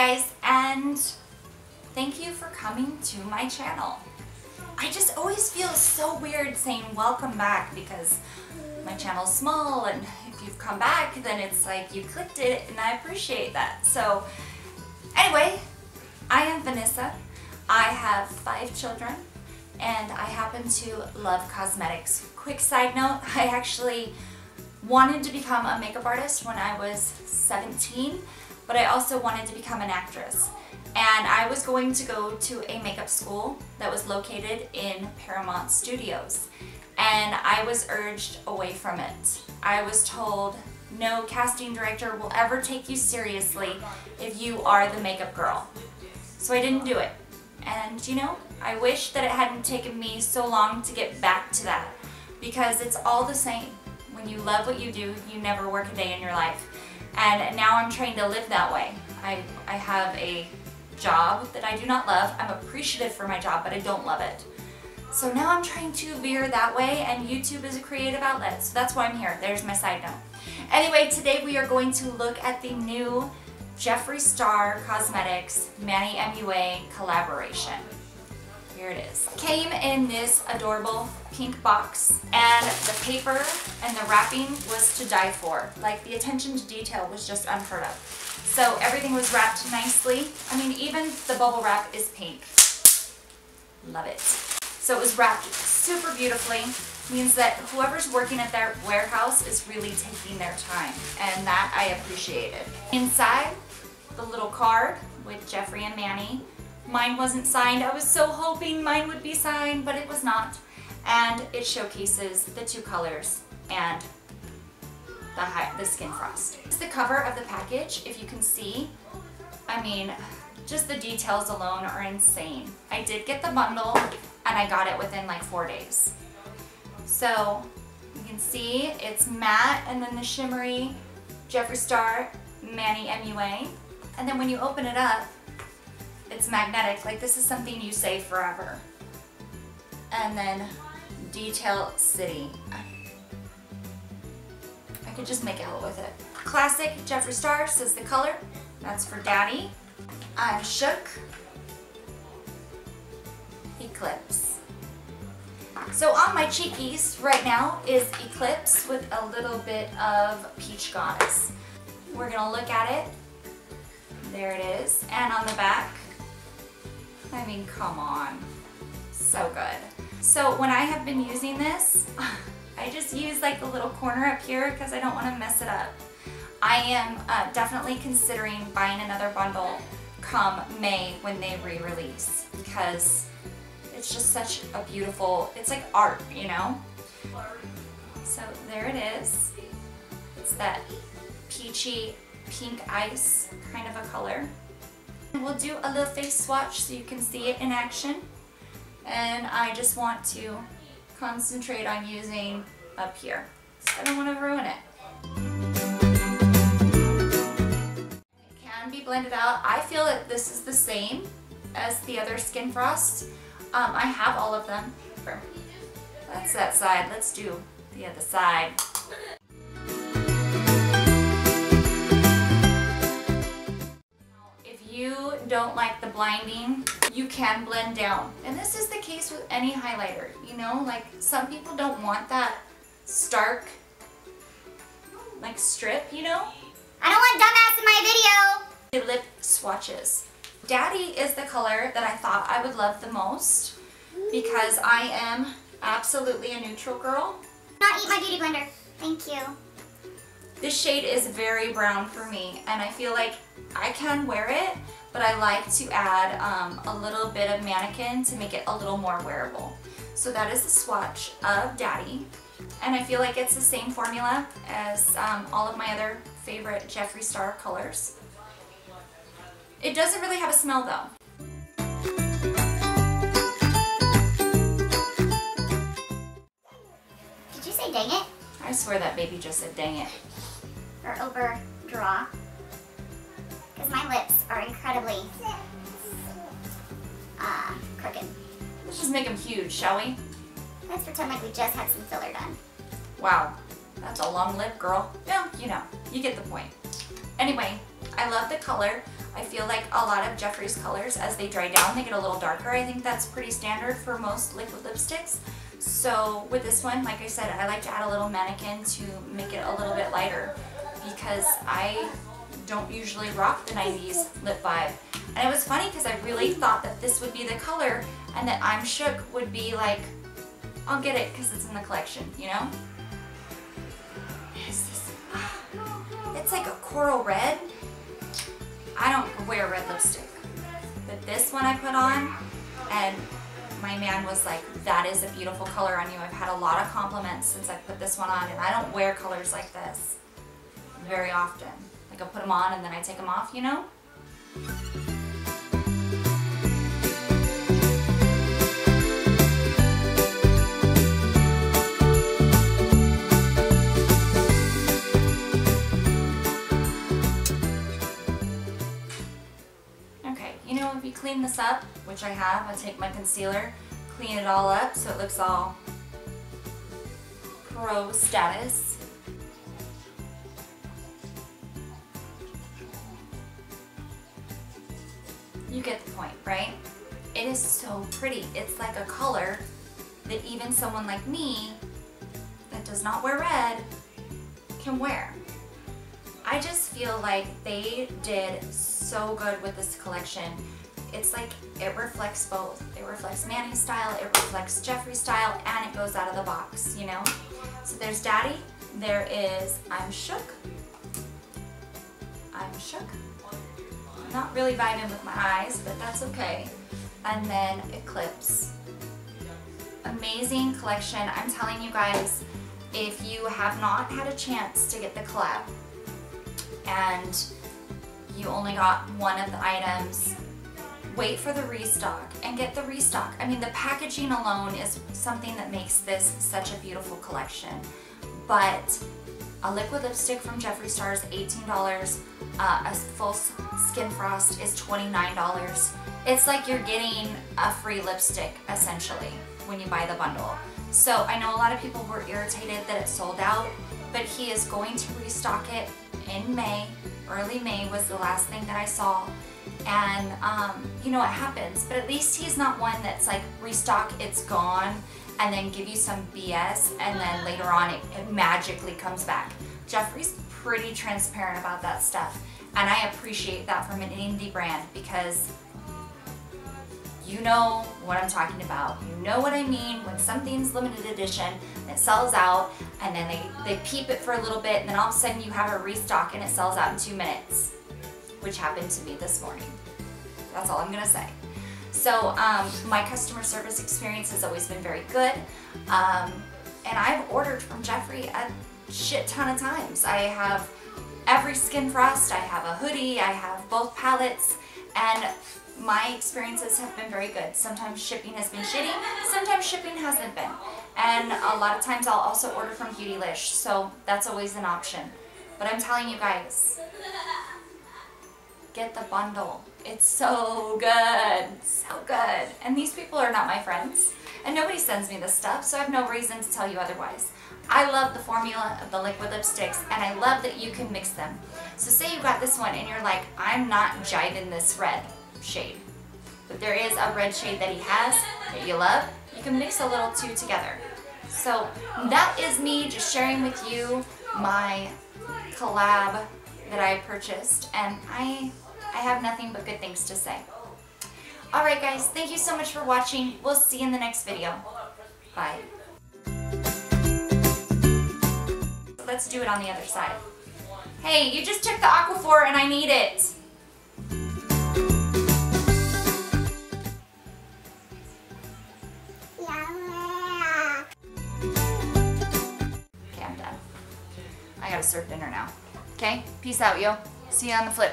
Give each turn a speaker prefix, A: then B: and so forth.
A: guys, and thank you for coming to my channel. I just always feel so weird saying welcome back because my channel's small and if you've come back then it's like you clicked it and I appreciate that. So anyway, I am Venissa. I have five children and I happen to love cosmetics. Quick side note, I actually wanted to become a makeup artist when I was 17, but I also wanted to become an actress. And I was going to go to a makeup school that was located in Paramount Studios. And I was urged away from it. I was told, no casting director will ever take you seriously if you are the makeup girl. So I didn't do it. And you know, I wish that it hadn't taken me so long to get back to that because it's all the same. When you love what you do, you never work a day in your life. And now I'm trying to live that way. I, I have a job that I do not love. I'm appreciative for my job, but I don't love it. So now I'm trying to veer that way and YouTube is a creative outlet. So that's why I'm here. There's my side note. Anyway, today we are going to look at the new Jeffree Star Cosmetics Manny MUA collaboration. Here it is. Came in this adorable pink box and the paper and the wrapping was to die for. Like the attention to detail was just unheard of. So everything was wrapped nicely. I mean, even the bubble wrap is pink. Love it. So it was wrapped super beautifully. Means that whoever's working at their warehouse is really taking their time. And that I appreciated. Inside, the little card with Jeffree and Manny. Mine wasn't signed. I was so hoping mine would be signed, but it was not. And it showcases the two colors and the, high, the Skin Frost. It's the cover of the package, if you can see. I mean, just the details alone are insane. I did get the bundle and I got it within like four days. So you can see it's matte and then the shimmery Jeffree Star Manny MUA. And then when you open it up, it's magnetic. Like this is something you say forever. And then Detail City. I could just make out with it. Classic Jeffree Star says the color. That's for Daddy. I'm Shook. Eclipse. So on my cheekies right now is Eclipse with a little bit of Peach Goddess. We're gonna look at it. There it is. And on the back, I mean, come on. So good. So when I have been using this, I just use like the little corner up here because I don't want to mess it up. I am uh, definitely considering buying another bundle come May when they re-release because it's just such a beautiful, it's like art, you know? So there it is. It's that peachy pink ice kind of a color. We'll do a little face swatch so you can see it in action. And I just want to concentrate on using up here. I don't want to ruin it. It can be blended out. I feel that this is the same as the other Skin Frost. Um, I have all of them. That's that side. Let's do the other side. Don't like the blinding, you can blend down. And this is the case with any highlighter, you know, like some people don't want that stark, like strip, you know?
B: I don't want dumbass in my video.
A: The lip swatches. Daddy is the color that I thought I would love the most because I am absolutely a neutral girl.
B: Not eat my beauty blender. Thank you.
A: This shade is very brown for me and I feel like I can wear it, but I like to add um, a little bit of mannequin to make it a little more wearable. So that is the swatch of Daddy. And I feel like it's the same formula as um, all of my other favorite Jeffree Star colors. It doesn't really have a smell though.
B: Did you say dang it?
A: I swear that baby just said dang it.
B: Or overdraw? My lips are incredibly uh, crooked.
A: Let's just make them huge, shall we?
B: Let's pretend like we just had some filler done.
A: Wow, that's a long lip, girl. Yeah, you know, you get the point. Anyway, I love the color. I feel like a lot of Jeffree's colors, as they dry down, they get a little darker. I think that's pretty standard for most liquid lipsticks. So with this one, like I said, I like to add a little mannequin to make it a little bit lighter because I don't usually rock the 90s lip vibe. And it was funny because I really thought that this would be the color and that I'm Shook would be like, I'll get it because it's in the collection, you know? Ah, it's like a coral red. I don't wear red lipstick, but this one I put on and my man was like, that is a beautiful color on you. I've had a lot of compliments since I put this one on and I don't wear colors like this very often. Like I put them on and then I take them off, you know? Okay, you know, if you clean this up, which I have, I take my concealer, clean it all up so it looks all pro status. You get the point, right? It is so pretty. It's like a color that even someone like me that does not wear red can wear. I just feel like they did so good with this collection. It's like it reflects both. It reflects Manny style, it reflects Jeffree style, and it goes out of the box, you know? So there's Daddy, there is I'm Shook, I'm Shook, not really vibing with my eyes, but that's okay. And then Eclipse. Amazing collection. I'm telling you guys, if you have not had a chance to get the collab and you only got one of the items, wait for the restock and get the restock. I mean, the packaging alone is something that makes this such a beautiful collection. But a liquid lipstick from Jeffree Star is $18. Uh, a full skin frost is $29. It's like you're getting a free lipstick, essentially, when you buy the bundle. So I know a lot of people were irritated that it sold out, but he is going to restock it in May. Early May was the last thing that I saw. And, um, you know, it happens, but at least he's not one that's like, restock, it's gone, and then give you some BS, and then later on it, it magically comes back. Jeffree's pretty transparent about that stuff, and I appreciate that from an indie brand because you know what I'm talking about. You know what I mean when something's limited edition and it sells out and then they, they peep it for a little bit and then all of a sudden you have a restock and it sells out in two minutes, which happened to me this morning. That's all I'm gonna say. So um, my customer service experience has always been very good. Um, and I've ordered from Jeffree a shit ton of times. I have every Skin Frost, I have a hoodie, I have both palettes, and my experiences have been very good. Sometimes shipping has been shitty, sometimes shipping hasn't been. And a lot of times I'll also order from Beautylish, so that's always an option. But I'm telling you guys, get the bundle. It's so good, so good. And these people are not my friends. And nobody sends me this stuff, so I have no reason to tell you otherwise. I love the formula of the liquid lipsticks, and I love that you can mix them. So say you got this one and you're like, I'm not jiving this red shade. But there is a red shade that he has that you love. You can mix a little two together. So that is me just sharing with you my collab that I purchased, and I, I have nothing but good things to say. Alright guys, thank you so much for watching. We'll see you in the next video. Bye. Let's do it on the other side. Hey, you just took the Aquaphor and I need it.
B: Yeah.
A: Okay, I'm done. I gotta serve dinner now. Okay, peace out, yo. See you on the flip.